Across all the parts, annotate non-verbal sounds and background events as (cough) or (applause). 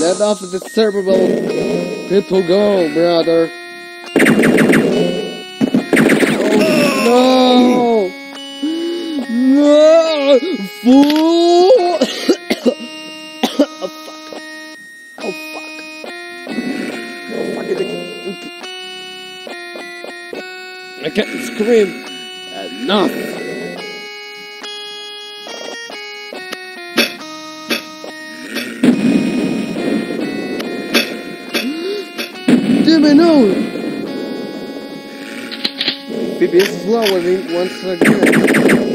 Let off the cerebral people go, brother. Oh, no! No! Fool! fuck. (coughs) Oh, fuck. Oh, fuck. I can't scream enough. BB is once again.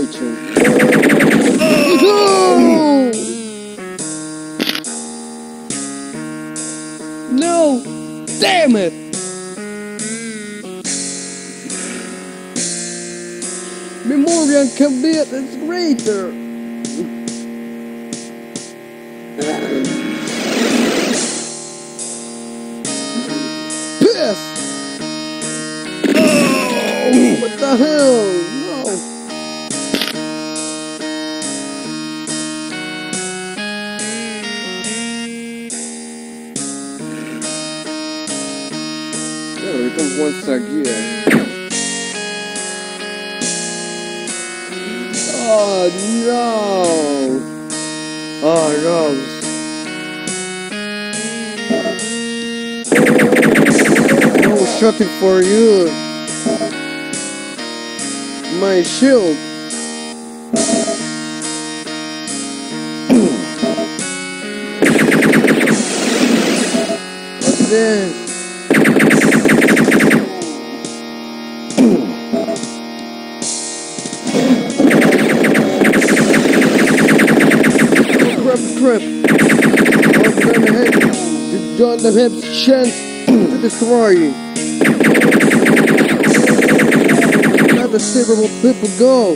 A concretion. No! Damn it! Memorial can be it's greater. Piss! Oh, what the hell? There we comes once again. Oh no! Oh no! No shooting for you! My shield! What's this? You don't have a chance to destroy you. Let the several people go.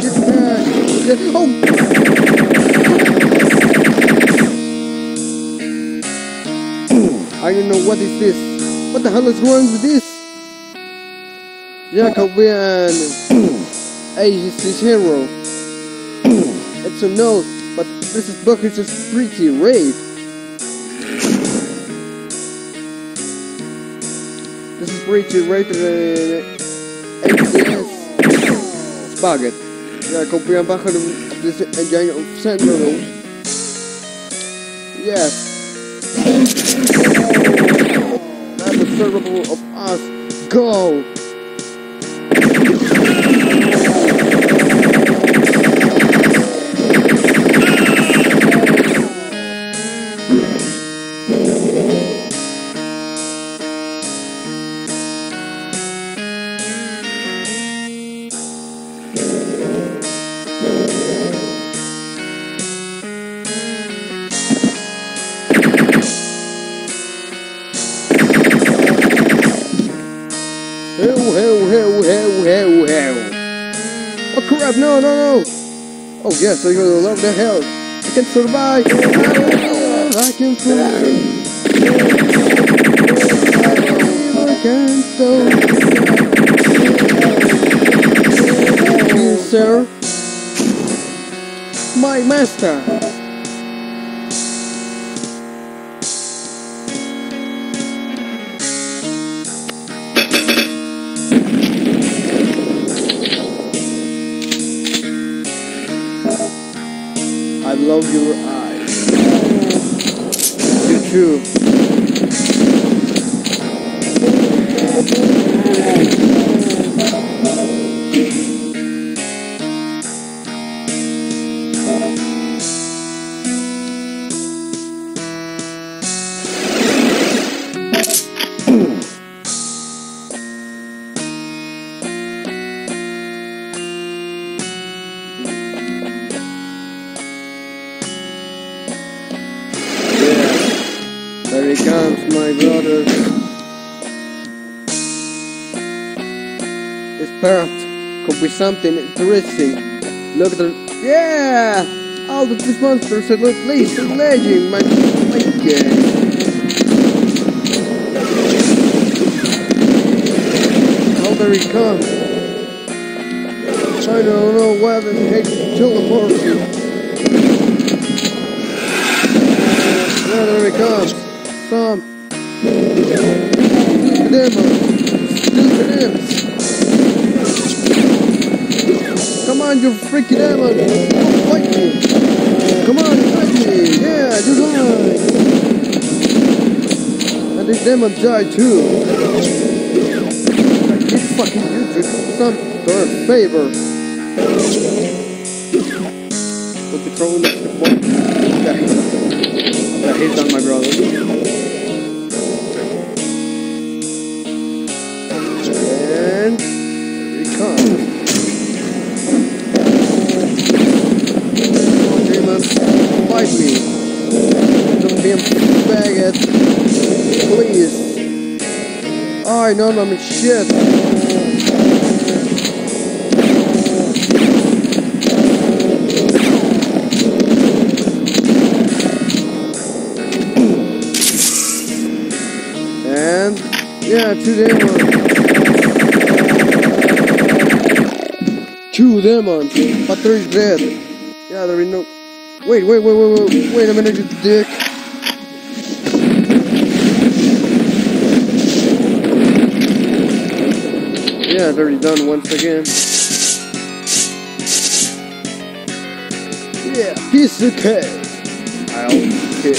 Get back. Get! I don't know what is this. What the hell is wrong with this? Jacobian agency's hero. it's a nose, but this is Bucket's is pretty raid. This is pretty raid than ACS Spaghet. Jacobian Bucket of this engine of Sentinel. Yes. Not the cerebral of us. Go! Crap, no, no, no. Oh yes, I gonna love the hell. I can survive. I can survive. I can survive. You, sir. My master. You This part could be something interesting. Look at the. Yeah! All of these monsters that look please legend, my my. Oh, there he comes. I don't know why the heck teleports you. Yeah, there he comes. Some Come on, you freaking demon. Don't fight me. Come on, fight me. Yeah, you die. And this demon died too. I keep fucking you to some sort of favor. Put the next to the Yeah. yeah, he's on my brother. And here he comes. Know I'm in shit. And yeah, two demons. Two demons. But three dead. Yeah, there is no. Wait, wait, wait, wait, wait, wait a minute, you dick. Yeah, it's already done once again. Yeah, piece of cake. I'll cake.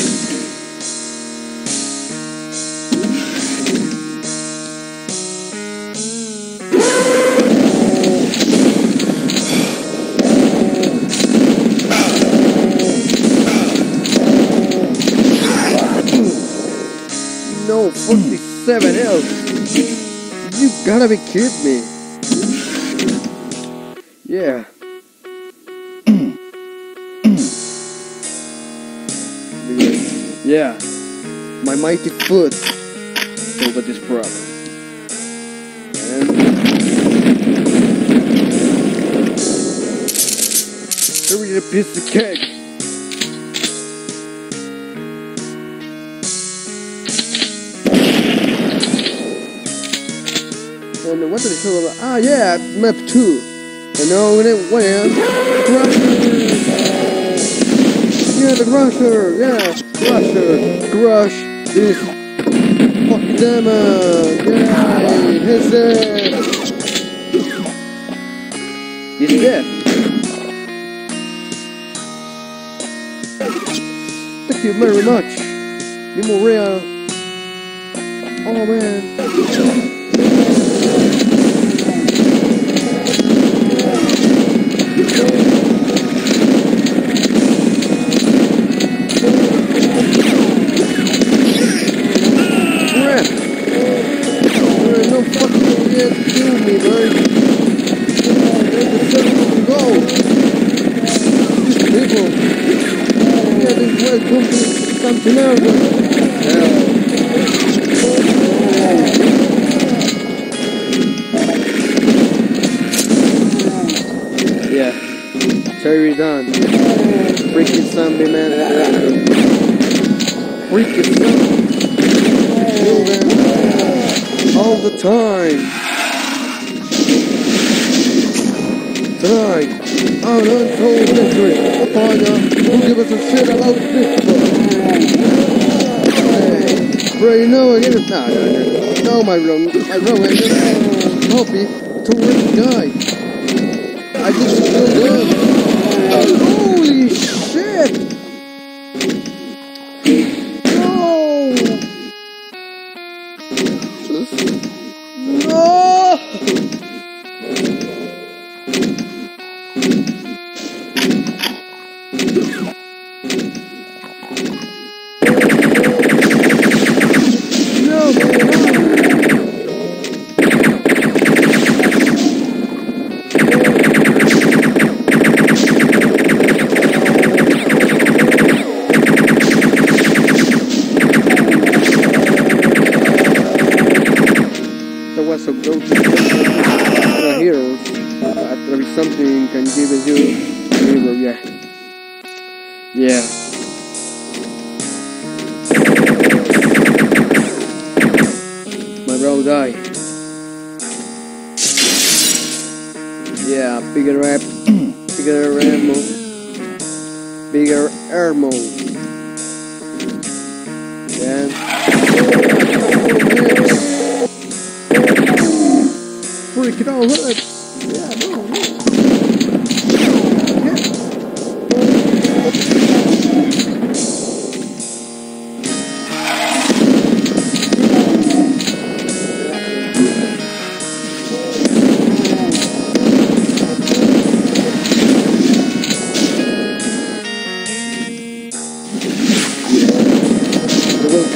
No, 47 else. You gotta be kidding me. Yeah. yeah. My mighty foot over this problem. And here piece of cake. And what did it show about? Ah, yeah, map two. And now when it went, Crusher! Yeah, the Crusher! Yeah, Crusher! Crush this fucking demon! Yay! He's dead! He's dead! Thank you very much! You Maria! Oh man! Way comes to something else. Yeah. Cherry done. Freaking zombie man. Freaking zombie. All the time. Tonight, on Untold Mystery, find out who give us a shit about Bigfoot. Hey, no, I it. No, no, no. My room, my room, I just Hoppy die. I just feel good. Holy shit! Yeah. My bro died. Yeah, bigger rap, (clears throat) bigger ammo, bigger ammo. Yeah. Freaking out hood.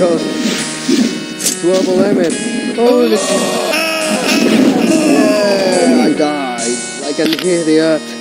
Cost 12 limit. Holy shit. Yeah, I died hear the idiot.